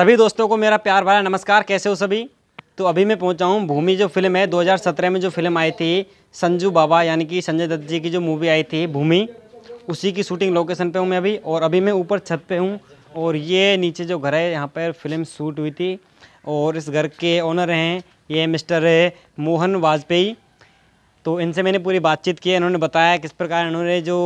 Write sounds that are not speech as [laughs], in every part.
सभी दोस्तों को मेरा प्यार भरा नमस्कार, कैसे हो सभी? तो अभी मैं पहुँचा हूँ भूमि जो फ़िल्म है 2017 में जो फ़िल्म आई थी, संजू बाबा, यानी कि संजय दत्त जी की जो मूवी आई थी, भूमि, उसी की शूटिंग लोकेशन पे हूँ मैं अभी, और अभी मैं ऊपर छत पे हूँ, और ये नीचे जो घर है, यहाँ पर फ़िल्म शूट हुई थी, और इस घर के ओनर हैं, ये मिस्टर मोहन वाजपेयी। तो इनसे मैंने पूरी बातचीत की है, इन्होंने बताया किस प्रकार इन्होंने जो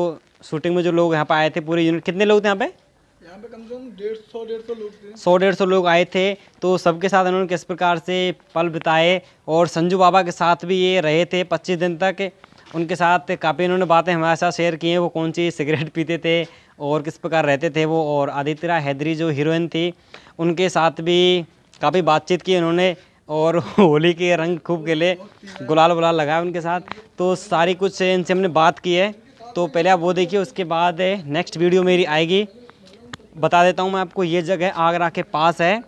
शूटिंग में जो लोग यहाँ पर आए थे, पूरे यूनिट कितने लोग थे यहाँ पे? यहाँ पे कम से कम डेढ़ सौ डेढ़ सौ लोग थे। सौ, डेढ़ सौ लोग आए थे तो सबके साथ इन्होंने किस प्रकार से पल बिताए और संजू बाबा के साथ भी ये रहे थे पच्चीस दिन तक। उनके साथ काफ़ी इन्होंने बातें हमारे साथ शेयर की हैं, वो कौन सी सिगरेट पीते थे और किस प्रकार रहते थे वो और आदित्य राय हैदरी जो हीरोइन थी, उनके साथ भी काफ़ी बातचीत की उन्होंने और [laughs] होली के रंग खूब खेले, गुलाल वुलाल लगाया उनके साथ। तो सारी कुछ इनसे हमने बात की है तो पहले आप वो देखिए, उसके बाद नेक्स्ट वीडियो मेरी आएगी। बता देता हूँ मैं आपको ये जगह आगरा के पास है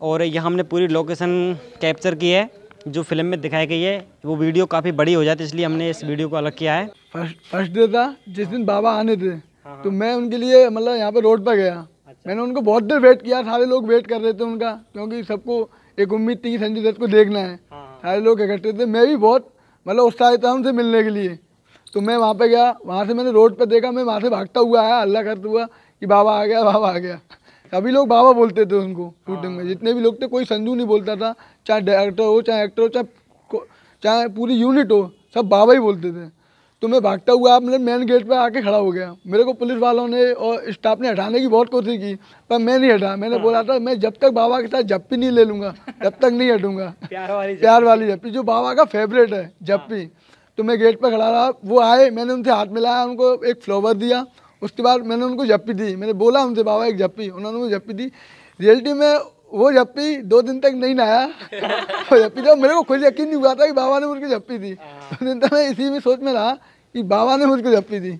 और यहाँ हमने पूरी लोकेशन कैप्चर की है जो फ़िल्म में दिखाई गई है। वो वीडियो काफ़ी बड़ी हो जाती है इसलिए हमने इस वीडियो को अलग किया है। फ़र्स्ट फ़र्स्ट डे था जिस दिन बाबा आने थे तो मैं उनके लिए मतलब यहाँ पे रोड पर गया। अच्छा। मैंने उनको बहुत देर वेट किया सारे लोग वेट कर रहे थे उनका क्योंकि सबको एक उम्मीद थी कि संजय दत्त को देखना है। सारे लोग इकट्ठे थे मैं भी बहुत मतलब उत्साहित था उनसे मिलने के लिए। तो मैं वहाँ पर गया वहाँ से मैंने रोड पर देखा मैं वहाँ से भागता हुआ आया अल्लाह करता हुआ। कि बाबा आ गया बाबा आ गया। सभी लोग बाबा बोलते थे उनको शूटिंग में। जितने भी लोग थे कोई संजू नहीं बोलता था। चाहे डायरेक्टर हो चाहे एक्टर हो चाहे चाहे पूरी यूनिट हो सब बाबा ही बोलते थे। तो मैं भागता हुआ आप मतलब मेन गेट पे आके खड़ा हो गया। मेरे को पुलिस वालों ने और स्टाफ ने हटाने की बहुत कोशिश की पर मैं नहीं हटा। मैंने बोला था मैं जब तक बाबा के साथ जप्पी नहीं ले लूँगा तब तक नहीं हटूँगा। [laughs] प्यार वाली प्यार वाली जप्पी जो बाबा का फेवरेट है जप्पी तो मैं गेट पर खड़ा रहा। वो आए मैंने उनसे हाथ मिलाया उनको एक फ्लावर दिया। उसके बाद मैंने उनको जप्पी दी। मैंने बोला उनसे बाबा एक जप्पी उन्होंने मुझे जप्पी दी। रियलिटी में वो जप्पी दो दिन तक नहीं नहाया [laughs] वो जप्पी जब मेरे को खुद यकीन नहीं हुआ था कि बाबा ने मुझको जप्पी दी। दो दिन तक मैं इसी में सोच में रहा कि बाबा ने मुझको जप्पी दी।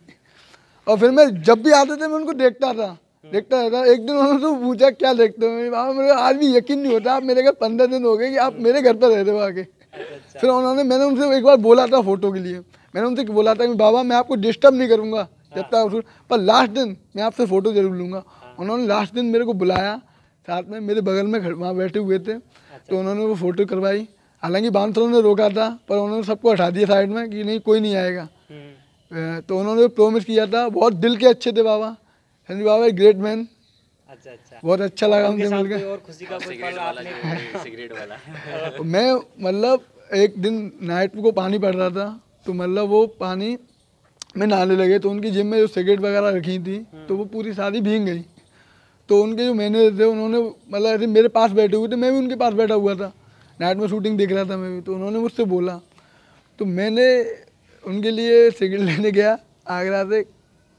और फिर मैं जब भी आते थे मैं उनको देखता था। देखता रहता एक दिन उन्होंने तो पूछा क्या देखते हो? मेरे बाबा मेरे आज भी यकीन नहीं होता। आप मेरे घर पंद्रह दिन हो गए कि आप मेरे घर पर रहते हो आके। फिर उन्होंने मैंने उनसे एक बार बोला था फ़ोटो के लिए। मैंने उनसे बोला था कि बाबा मैं आपको डिस्टर्ब नहीं करूँगा। जब तक आप- पर लास्ट दिन मैं आपसे फ़ोटो ज़रूर लूँगा। उन्होंने लास्ट दिन मेरे को बुलाया साथ में मेरे बगल में खड़- वहाँ बैठे हुए थे। तो उन्होंने वो फ़ोटो करवाई। हालाँकि बांसरों ने रोका था पर उन्होंने सबको हटा दिया साइड में कि नहीं कोई नहीं आएगा। तो उन्होंने प्रोमिस किया था। बहुत दिल के अच्छे थे बाबा। संजय बाबा ग्रेट मैन अच्छा अच्छा। बहुत अच्छा लगा साथ मिलकर। और खुशी का कोई पल आपने मैं मतलब एक दिन नाइट को पानी पड़ रहा था। तो मतलब वो पानी में नहाने लगे तो उनकी जिम में जो सिगरेट वगैरह रखी थी तो वो पूरी सारी भींग गई। तो उनके जो मैनेजर थे उन्होंने मतलब ऐसे मेरे पास बैठे हुए थे मैं भी उनके पास बैठा हुआ था। नाइट में शूटिंग देख रहा था मैं भी तो उन्होंने मुझसे बोला। तो मैंने उनके लिए सिगरेट [laughs] लेने गया। आगरा से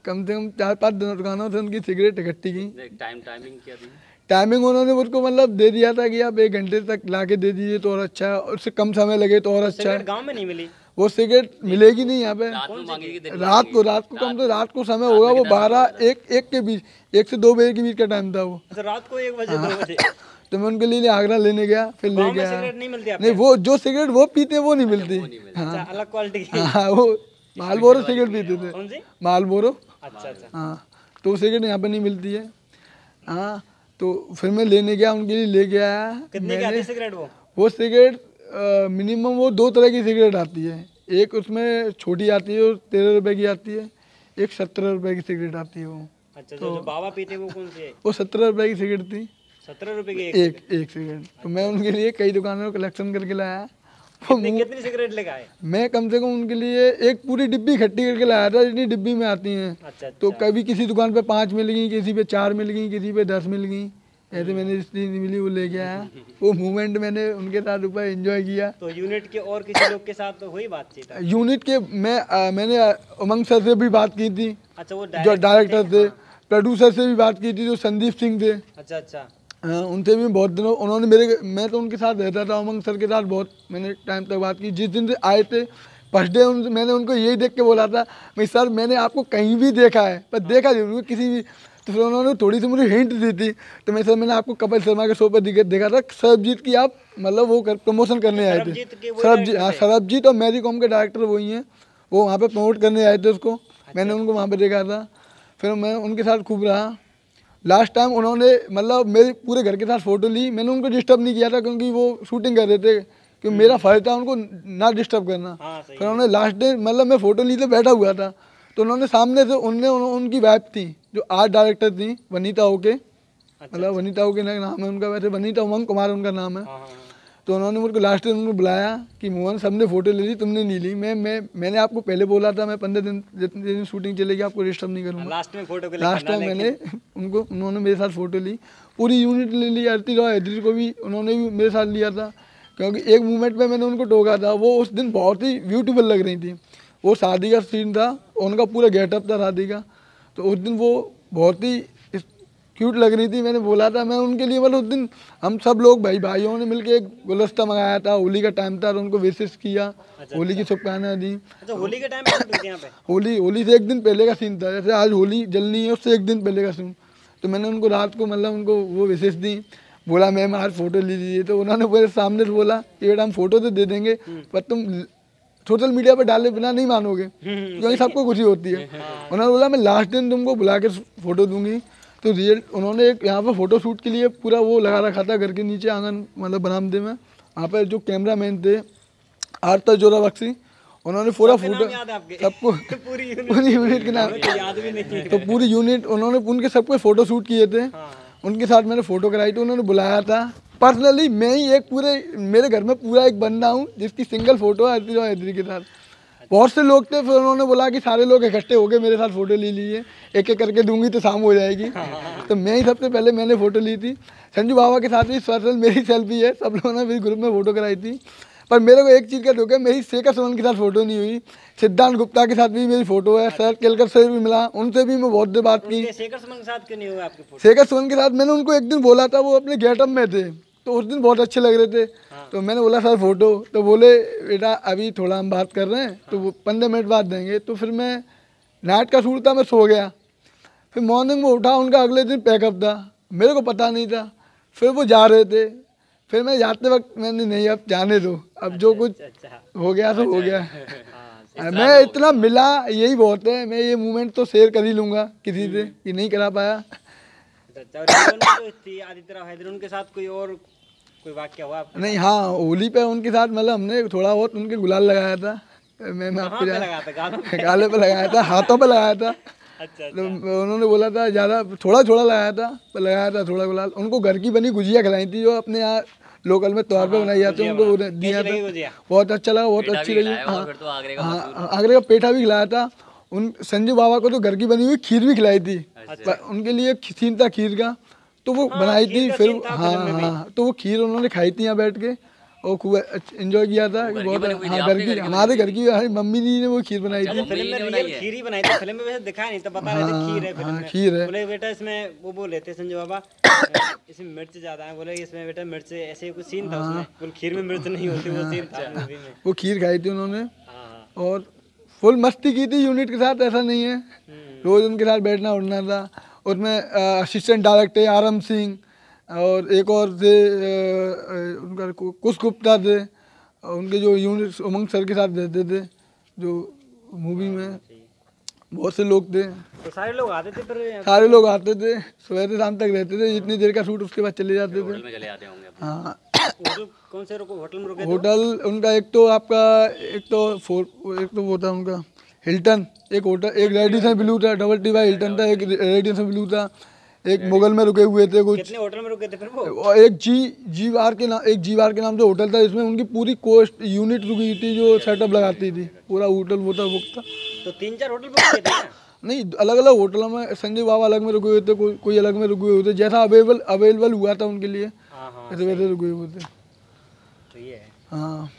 कम से कम चार पाँच दुकानों से उनकी सिगरेट इकट्ठी की। टाइम टाइमिंग क्या थी? टाइमिंग उन्होंने मुझको मतलब दे दिया था कि आप एक घंटे तक ला के दे दीजिए तो और अच्छा है और उससे कम समय लगे तो और अच्छा है। गाँव में नहीं मिली? वो सिगरेट मिलेगी नहीं यहाँ पे। रात को रात को कम तो रात को समय होगा वो बारह एक एक के बीच एक से दो बजे के बीच का टाइम था वो। अच्छा रात को एक बजे [laughs] तो मैं उनके लिए आगरा लेने गया फिर ले गया। नहीं मिलती नहीं वो जो सिगरेट वो पीते वो नहीं मिलती। अच्छा अलग क्वालिटी हाँ वो मालबोरो सिगरेट पीते थे। मालबोरो। अच्छा अच्छा। हाँ तो वो सिगरेट यहाँ पे नहीं मिलती है। हाँ तो फिर मैं लेने गया उनके लिए ले गया। कितने की सिगरेट वो? वो सिगरेट मिनिमम वो दो तरह की सिगरेट आती है। एक उसमें छोटी आती है तेरह रुपए की आती है। एक सत्रह रुपए की सिगरेट आती है वो। अच्छा जो जो बाबा पीते वो कौन सी है? वो सत्रह रुपए की सिगरेट थी। सत्रह रुपए की एक एक एक सिगरेट तो मैं उनके लिए कई दुकानों में कलेक्शन करके लाया। कितनी कितनी सिगरेट लेके आए? मैं कम से कम उनके लिए एक पूरी डिब्बी इकट्ठी करके लाया था जितनी डिब्बी में आती हैं। अच्छा तो कभी किसी दुकान पे पाँच मिल गई किसी पे चार मिल गई किसी पे दस मिल गई। ऐसे मैंने जितनी मिली वो लेके आया वो मूवमेंट मैंने उनके साथ ऊपर एंजॉय किया। तो यूनिट के और किसी लोग के साथ तो हुई बातचीत? यूनिट के मैं अ, मैंने उमंग सर से भी बात की थी। अच्छा वो जो डायरेक्टर थे प्रोड्यूसर से भी बात की थी जो संदीप सिंह थे। अच्छा अच्छा। हाँ, उनसे भी बहुत दिनों उन्होंने मेरे मैं तो उनके साथ रहता था उमंग सर के साथ बहुत। मैंने टाइम तक बात की। जिस दिन से आए थे फ़र्स्ट डे उन मैंने उनको यही देख के बोला था भाई सर मैंने आपको कहीं भी देखा है पर देखा ज़रूर किसी भी तो फिर उन्होंने थोड़ी सी मुझे हिंट दी थी। तो मैं सर मैंने आपको कपिल शर्मा के शो पर दिखे- देखा था। सरबजीत की आप मतलब वो कर, प्रमोशन करने आए थे। सरबजीत हाँ सरबजीत और मैरी कॉम के डायरेक्टर वही हैं। वो वहाँ पर प्रमोट करने आए थे उसको। मैंने उनको वहाँ पर देखा था। फिर मैं उनके साथ खूब रहा। लास्ट टाइम उन्होंने मतलब मेरे पूरे घर के साथ फ़ोटो ली। मैंने उनको डिस्टर्ब नहीं किया था क्योंकि वो शूटिंग कर रहे थे। क्योंकि मेरा फ़र्ज़ था उनको ना डिस्टर्ब करना। हाँ फिर उन्होंने लास्ट डे मतलब मैं फ़ोटो ली तो बैठा हुआ था। तो उन्होंने सामने से उनने उन, उनकी वाइफ थी जो आर्ट डायरेक्टर थी वनीता ओके मतलब वनीता ओके नाम है उनका वैसे वनीता उमंग कुमार उनका नाम है। हाँ हाँ हाँ। तो उन्होंने मुझको लास्ट दिन उनको बुलाया कि मोहन सबने फ़ोटो ले ली तुमने नहीं ली। मैं मैं मैंने आपको पहले बोला था मैं पंद्रह दिन जितने दिन शूटिंग चलेगी आपको डिस्टर्ब नहीं करूँगा। लास्ट में फ़ोटो लास्ट टाइम मैंने [laughs] उनको उन्होंने मेरे साथ फ़ोटो ली। पूरी यूनिट ले ली आरती रॉय हैदरी को भी उन्होंने भी मेरे साथ लिया था। क्योंकि एक मूवमेंट में मैंने उनको टोका था। वो उस दिन बहुत ही ब्यूटीफुल लग रही थी। वो शादी का सीन था उनका पूरा गेटअप था शादी का तो उस दिन वो बहुत ही क्यूट लग रही थी। मैंने बोला था मैं उनके लिए मतलब उस दिन हम सब लोग भाई भाइयों ने मिलके एक गुलस्ता मंगाया था। होली का टाइम था तो उनको विशेष किया। होली की शुभकामनाएँ दी। अच्छा होली के टाइम पे यहाँ पे? होली होली से एक दिन पहले का सीन था। जैसे आज होली जलनी है उससे एक दिन पहले का सीन तो मैंने उनको रात को मतलब उनको वो विशेष दी। बोला मैम आज फ़ोटो ले लीजिए। तो उन्होंने मेरे सामने से बोला कि बेटा हम फ़ोटो तो दे देंगे पर तुम सोशल मीडिया पर डाले बिना नहीं मानोगे क्योंकि सबको खुशी होती है। उन्होंने बोला मैं लास्ट दिन तुमको बुला के फ़ोटो दूँगी। तो रियल उन्होंने एक यहाँ पर फ़ोटो शूट के लिए पूरा वो लगा रखा था घर के नीचे आँगन मतलब बरामदे में। वहाँ पर जो कैमरा मैन थे आरता जोरा बख्शी उन्होंने पूरा फ़ोटो है? सबको [laughs] पूरी यूनिट के नाम। तो तो पूरी यूनिट उन्होंने उनके सबके फ़ोटो शूट किए थे। हाँ। उनके साथ मैंने फ़ोटो कराई थी उन्होंने बुलाया था। पर्सनली मैं ही एक पूरे मेरे घर में पूरा एक बंदा हूँ जिसकी सिंगल फ़ोटो है हैदरी हैदरी के साथ। बहुत से लोग थे फिर उन्होंने बोला कि सारे लोग इकट्ठे हो गए मेरे साथ फ़ोटो ले लीजिए एक एक करके दूँगी तो शाम हो जाएगी। [laughs] तो मैं ही सबसे पहले मैंने फ़ोटो ली थी। संजू बाबा के साथ भी पर्सनल मेरी सेल्फी है सब लोगों ने मेरी ग्रुप में फ़ोटो कराई थी। पर मेरे को एक चीज़ का दुख है मेरी शेखर सुमन के साथ फ़ोटो नहीं हुई। सिद्धांत गुप्ता के साथ भी मेरी फ़ोटो है सर केलकर से भी मिला उनसे भी मैं बहुत देर बात की। शेखर सुमन के साथ क्यों नहीं हुआ आपके फ़ोटो शेखर सुमन के साथ मैंने उनको एक दिन बोला था वो अपने गेटअप में थे। तो उस दिन बहुत अच्छे लग रहे थे। तो मैंने बोला सर फ़ोटो। तो बोले बेटा अभी थोड़ा हम बात कर रहे हैं तो वो पंद्रह मिनट बाद देंगे। तो फिर मैं नाइट का शूट था मैं सो गया। फिर मॉर्निंग में उठा उनका अगले दिन पैकअप था। मेरे को पता नहीं था। फिर वो जा रहे थे। फिर मैं जाते वक्त मैंने नहीं अब जाने दो। अब जो कुछ अच्छा हो गया तो हो गया। [laughs] हाँ मैं इतना मिला यही बहुत है। मैं ये मूवमेंट तो शेयर कर ही लूँगा किसी से कि नहीं करा पाया। अच्छा आदित्य राव हैदरी उनके साथ कोई और कोई वाक्य हुआ नहीं हाँ होली पे उनके साथ मतलब हमने थोड़ा बहुत उनके गुलाल लगाया था। मैं मैं आपको कहाँ पे जा- लगा था? गाले पे? लगाया था हाथों पे लगाया था। अच्छा तो उन्होंने बोला था ज़्यादा थोड़ा थोड़ा लगाया था पर लगाया था थोड़ा गुलाल। उनको घर की बनी गुजिया खिलाई थी जो अपने यहाँ लोकल में तौर पे बनाई जाती है उनको दिया था। बहुत अच्छा लगा बहुत अच्छी लगी। हाँ और तो आगरे का हाँ आगरे का पेठा भी खिलाया था। उन संजू बाबा को तो घर की बनी हुई खीर भी खिलाई थी। उनके लिए सीन था खीर का। तो वो हाँ, बनाई थी फिर हाँ। हाँ तो वो खीर उन्होंने खाई थी यहाँ बैठ के और खूब एंजॉय किया था कि बहुत हाँ घर की की हमारे घर की हमारी मम्मी जी ने वो खीर बनाई थी। फ़िल्म में रियल खीर ही बनाई थी फ़िल्म में वैसे दिखाया नहीं तो बता रहे थे खीर है फ़िल्म हाँ, में। खीर है। बोले बेटा इसमें वो बोले थे संजय बाबा इसमें मिर्च ज़्यादा है। बोले इसमें बेटा मिर्च ऐसे कुछ सीन था उसमें? बोले खीर में मिर्च नहीं होती वो सीन था वो खीर खाई थी उन्होंने। हाँ हाँ। और फुल मस्ती की थी यूनिट के साथ ऐसा नहीं है। रोज़ उनके साथ बैठना उठना था। उसमें असिस्टेंट डायरेक्टर आरम सिंह और एक और थे उनका कुश गुप्ता थे। उनके जो यूनिट उमंग सर के साथ रहते थे जो मूवी में बहुत से लोग थे। तो सारे लोग आते थे फिर सारे लोग आते थे सुबह से शाम तक रहते थे। जितनी देर का शूट उसके बाद चले जाते थे। होटल चले जाते होंगे। हाँ। कौन से होटल में रुके थे? होटल उनका एक तो आपका एक तो फोर एक तो वो था उनका। हिल्टन एक होटल एक रेडिसन ब्लू था डबल टी वाई हिल्टन था एक रेडिसन ब्लू था एक मुगल में रुके हुए थे कुछ। कितने होटल में रुके थे फिर वो? एक जी जी बार के नाम एक जी बार के नाम से होटल था इसमें उनकी पूरी कोस्ट यूनिट रुकी थी जो सेटअप लगाती थी पूरा होटल वो था बुक था। तो तीन चार होटल थे [coughs] नहीं अलग अलग होटलों में संजय बाबा अलग में रुके हुए थे कोई कोई अलग में रुके हुए थे जैसा अवेलेबल अवेलेबल हुआ था उनके लिए हाँ हाँ वैसे रुके हुए थे। तो ये हाँ।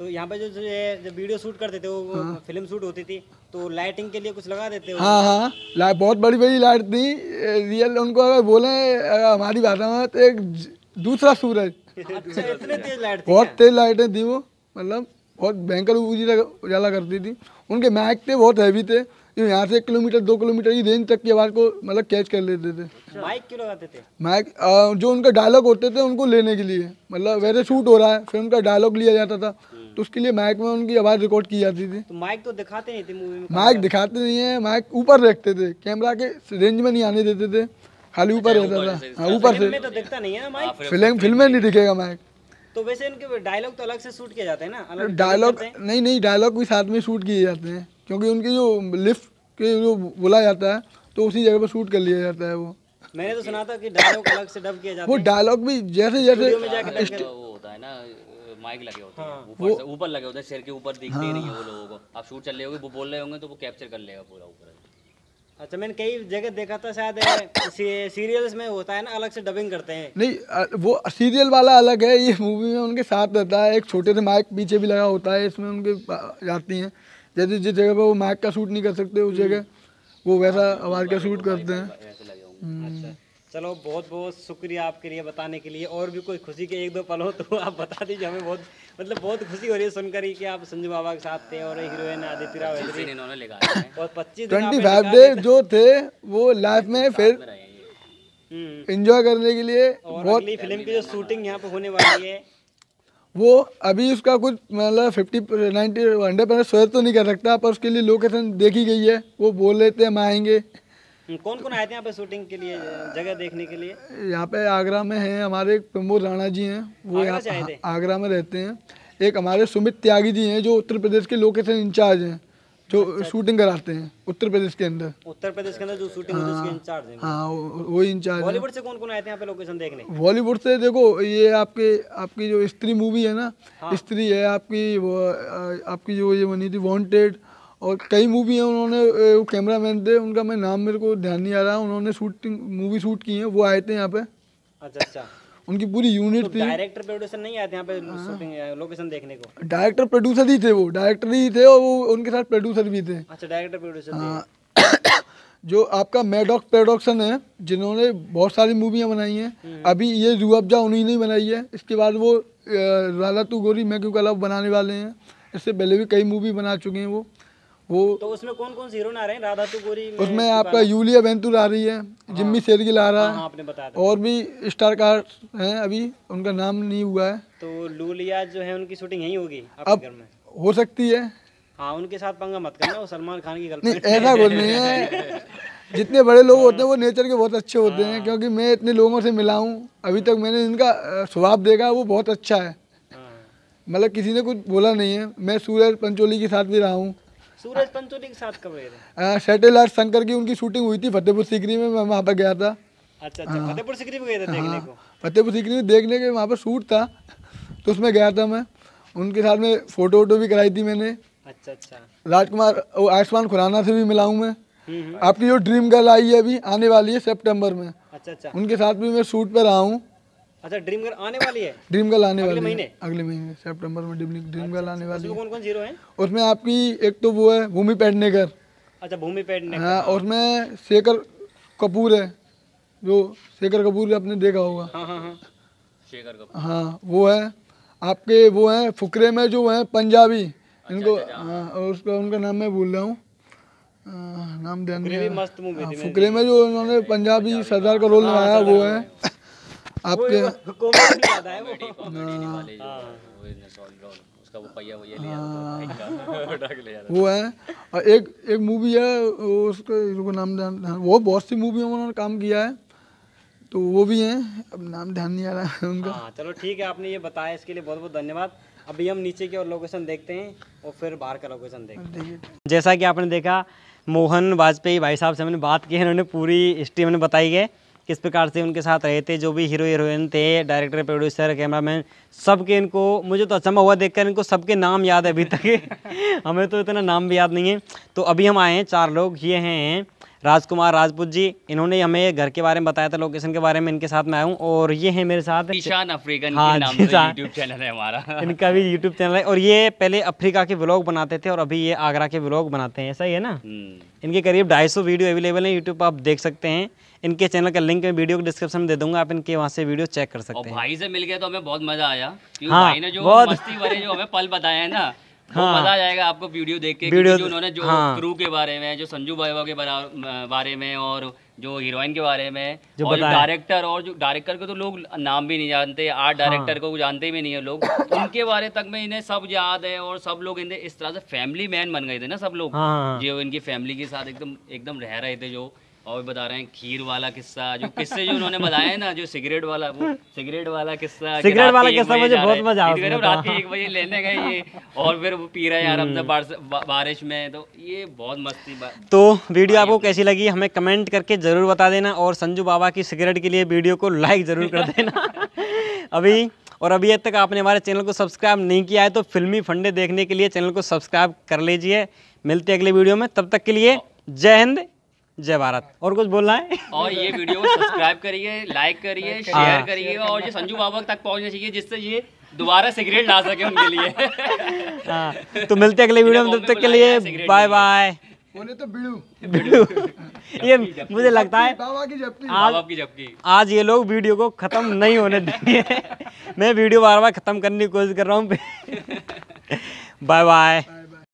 तो यहाँ पे जो जो जब वीडियो शूट करते थे वो हाँ। फ़िल्म शूट होती थी तो लाइटिंग के लिए कुछ लगा देते हो? हाँ हाँ। ला बहुत बड़ी बड़ी लाइट थी रियल उनको अगर बोले हमारी भाषा में तो एक दूसरा सूरज। अच्छा इतने तेज लाइट थी बहुत तेज लाइटें थी वो मतलब बहुत भयंकर उजाला करती थी। उनके मैक थे बहुत हैवी थे। जो यहाँ से एक किलोमीटर दो किलोमीटर की रेंज तक की आवाज़ को मतलब कैच कर लेते थे। माइक क्यों लगाते थे? अ, जो उनका डायलॉग होते थे उनको लेने के लिए। मतलब वैसे शूट हो रहा है फिर उनका डायलॉग लिया जाता था। तो उसके लिए माइक में उनकी आवाज़ रिकॉर्ड की जाती थी। तो माइक तो दिखाते नहीं थे मूवी में माइक दिखाते नहीं है माइक ऊपर रखते थे। कैमरा के रेंज में नहीं आने देते थे। खाली ऊपर रहता था। हाँ ऊपर से। तो दिखता नहीं है ना माइक फ़िल्म फ़िल्म में नहीं दिखेगा माइक तो वैसे इनके डायलॉग तो अलग से शूट किए जाते हैं ना? डायलॉग नहीं नहीं डायलॉग भी साथ में शूट किए जाते हैं। क्योंकि उनकी जो लिफ्ट के जो बोला जाता है तो उसी जगह पर शूट कर लिया जाता है वो। मैंने तो सुना था कि डायलॉग अलग से डब किए जाते वो डायलॉग भी जैसे जैसे तो वो होता है ना माइक लगे होते हैं। ऊपर से ऊपर लगे होते हैं सिर के ऊपर दिखते नहीं है वो लोगों को। आप शूट चल रहे होगे वो बोल रहे होंगे तो वो कैप्चर कर लेगा पूरा ऊपर अच्छा मैंने कई जगह देखा था शायद सीरियल्स में होता है ना अलग से डबिंग करते हैं। नहीं वो सीरियल वाला अलग है ये मूवी में उनके साथ रहता है एक छोटे से माइक पीछे भी लगा होता है इसमें उनके जाती हैं। जैसे जिस जगह पर वो माइक का शूट नहीं कर सकते उस जगह वो वैसा आवाज़ का शूट करते हैं। चलो बहुत बहुत शुक्रिया आपके लिए बताने के लिए। और भी कोई खुशी के एक दो पल हो तो आप बता दीजिए हमें बहुत मतलब बहुत खुशी हो रही है सुनकर ही कि आप संजू बाबा के साथ थे और हीरोइन आदित्य राव इन्होंने और पच्चीस दिन ट्वेंटी फाइव डे जो थे वो लाइफ में फिर हम्म, इंजॉय करने के लिए और अगली फ़िल्म की जो शूटिंग यहाँ पे होने वाली है। वो अभी उसका कुछ मतलब fifty ninety hundred percent swear तो नहीं कर सकता पर उसके लिए लोकेशन देखी गई है। वो बोल रहे थे हम आएँगे। कौन कौन आए थे यहाँ पे शूटिंग के लिए जगह देखने के लिए? यहाँ पे आगरा में हैं हमारे प्रमोद राणा जी हैं वो यहाँ आगरा में रहते हैं। एक हमारे सुमित त्यागी जी हैं जो उत्तर प्रदेश के लोकेशन इंचार्ज हैं जो अच्छा, शूटिंग कराते हैं उत्तर प्रदेश के अंदर। उत्तर प्रदेश के अंदर जो शूटिंग होती है इंचार्ज हैं हाँ वो- इंचार्ज बॉलीवुड से कौन कौन आए थे यहाँ पे लोकेशन देखने? बॉलीवुड से देखो ये आपके आपकी जो स्त्री मूवी है ना हाँ। स्त्री है आपकी वो आपकी जो ये बनी थी वांटेड और कई मूवी हैं उन्होंने वो कैमरामैन थे उनका मैं नाम मेरे को ध्यान नहीं आ रहा उन्होंने शूटिंग मूवी शूट की है वो आए थे यहाँ पे। अच्छा अच्छा। उनकी पूरी यूनिट तो थी। डायरेक्टर प्रोड्यूसर नहीं आए थे यहाँ पे हाँ। लोकेशन देखने को? डायरेक्टर प्रोड्यूसर ही थे वो डायरेक्टर ही थे और वो उनके साथ प्रोड्यूसर भी थे। अच्छा डायरेक्टर प्रोड्यूसर हाँ। [coughs] जो आपका मेडॉक प्रोडक्शन है जिन्होंने बहुत सारी मूवियाँ बनाई हैं अभी ये रू अफ़जा उन्हीं ने बनाई है। इसके बाद वो राला तू गोरी मैं क्यों कलब बनाने वाले हैं। इससे पहले भी कई मूवी बना चुके हैं वो। वो तो उसमें कौन कौन से आ रहे हैं? राधा तू में उसमें आपका यूलिया बेंतुर आ रही है हाँ, जिम्मी शेरगिल आ रहा हाँ है आपने बताया और भी स्टार कार हैं अभी उनका नाम नहीं हुआ है। तो लूलिया जो है उनकी शूटिंग यहीं होगी अब घर में? हो सकती है। हाँ उनके साथ पंगा मत करना वो सलमान खान की गर्लफ्रेंड ऐसा कुछ नहीं है। जितने बड़े लोग होते हैं वो नेचर के बहुत अच्छे होते हैं क्योंकि मैं इतने लोगों से मिला हूँ अभी तक मैंने इनका स्वभाव देखा वो बहुत अच्छा है। हाँ। मतलब किसी ने कुछ बोला नहीं है। मैं सूरज पंचोली के साथ भी रहा हूँ। सूरज पंचोली के साथ कब रहे थे सैटेलाइट शंकर की उनकी शूटिंग हुई थी फतेहपुर सीकरी में मैं वहाँ पर गया था। अच्छा अच्छा फतेहपुर सिकरी में गए थे देखने को? फतेहपुर सीकरी में देखने के वहाँ पर शूट था तो उसमें गया था मैं। उनके साथ में फ़ोटो वोटो भी कराई थी मैंने। अच्छा अच्छा। राजकुमार आयुष्मान खुराना से भी मिला हूँ मैं। हम्म हम्म, आपकी जो ड्रीम गर्ल आई है अभी आने वाली है सितंबर में। अच्छा अच्छा। उनके साथ भी मैं शूट पर रहा हूँ। अच्छा ड्रीम गर्ल आने वाली है? ड्रीम गर्ल आने वाली महीने? है अगले महीने सितंबर में ड्रीम ड्रीम गर्ल आने वाली है। कौन कौन हीरो हैं? उसमें आपकी एक तो वो है भूमि पेडनेकर। अच्छा भूमि पेड ने हाँ और उसमें शेखर कपूर है। जो शेखर कपूर आपने देखा होगा। हाँ हाँ हाँ। शेखर कपूर। हाँ वो है। आपके वो हैं फुकरे में जो हैं पंजाबी। इनको हाँ और उसका उनका नाम मैं भूल रहा हूँ। नाम ध्यान हाँ, थी फुकरे में जो उन्होंने पंजाबी सरदार का रोल निभाया वो है। आपके वो है उठा [laughs] के। ले जाता वो और एक एक मूवी है उसका नाम ध्यान वो बहुत सी मूवी में उन्होंने काम किया है। तो वो भी हैं। अब नाम ध्यान नहीं आ रहा है उनका। हाँ चलो ठीक है आपने ये बताया इसके लिए बहुत बहुत धन्यवाद। अभी हम नीचे की और लोकेशन देखते हैं और फिर बाहर का लोकेशन देखते हैं। जैसा कि आपने देखा मोहन वाजपेयी भाई साहब से हमने बात की है इन्होंने पूरी हिस्ट्री हमने बताई है। किस प्रकार से उनके साथ रहे थे, जो भी हीरो हीरोइन थे डायरेक्टर प्रोड्यूसर कैमरामैन सबके इनको, मुझे तो अचंभा हुआ देखकर इनको सबके नाम याद है अभी तक। [laughs] हमें तो इतना नाम भी याद नहीं है। तो अभी हम आए हैं, चार लोग, ये हैं राजकुमार राजपूत जी इन्होंने हमें घर के बारे में बताया था लोकेशन के बारे में इनके साथ मैं आया हूँ और ये है मेरे साथ। ईशान अफ्रीकन हाँ, नाम। यूट्यूब चैनल है हमारा। इनका भी यूट्यूब चैनल है और ये पहले अफ्रीका के ब्लॉग बनाते थे और अभी ये आगरा के ब्लॉग बनाते हैं ऐसा ही है ना? हम्म। इनके करीब ढाई वीडियो अवेलेबल हैं यूट्यूब पर आप देख सकते हैं। इनके चैनल का लिंक मैं वीडियो को डिस्क्रिप्शन में दे दूँगा आप इनके वहाँ से वीडियो चेक कर सकते हैं। भाई से मिल गया तो हमें बहुत मज़ा आया हाँ, भाई ने जो बहुत- मस्ती भरे जो हमें पल बताया है ना हाँ। मज़ा आ जाएगा आपको वीडियो देख के वीडियो- जो उन्होंने जो हाँ। क्रू के बारे में जो संजू बाबा के बारे में और जो हीरोइन के बारे में जो और डायरेक्टर और जो डायरेक्टर को तो लोग नाम भी नहीं जानते आर्ट डायरेक्टर हाँ। को जानते भी नहीं है लोग उनके बारे तक में इन्हें सब याद है और सब लोग इन्हें इस तरह से फैमिली मैन बन गए थे ना सब लोग हाँ। जो इनकी फैमिली के साथ एकदम एकदम रह रहे थे जो और बता रहे हैं खीर वाला किस्सा जो किस्से जो उन्होंने बताए हैं ना जो सिगरेट वाला वो सिगरेट वाला किस्सा सिगरेट वाला किस्सा मुझे बहुत मज़ा आया रात के। एक बजे लेने गए ये और फिर वो पी रहे हैं हम्म। से बारिश में तो ये बहुत मस्ती तो वीडियो आपको कैसी लगी हमें कमेंट करके ज़रूर बता देना और संजू बाबा की सिगरेट के लिए वीडियो को लाइक ज़रूर कर [laughs] देना अभी और अभी तक आपने हमारे चैनल को सब्सक्राइब नहीं किया है तो फिल्मी फंडे देखने के लिए चैनल को सब्सक्राइब कर लीजिए मिलते हैं अगले वीडियो में तब तक के लिए जय हिंद जय भारत। और कुछ बोलना है? और ये वीडियो को सब्सक्राइब करिए लाइक करिए। शेयर करिए और ये संजू बाबा तक पहुँचना चाहिए जिससे ये दोबारा सिगरेट ला सके उनके लिए। [laughs] हाँ तो मिलते अगले वीडियो में तब तक के लिए बाय बाय बोले तो बिड़ू। [laughs] ये मुझे लगता है बाबा की जप्पी आज बाबा की जबकि। आज ये लोग वीडियो को ख़त्म नहीं होने [laughs] देंगे मैं वीडियो बार बार ख़त्म करने की कोशिश कर रहा हूँ। Bye bye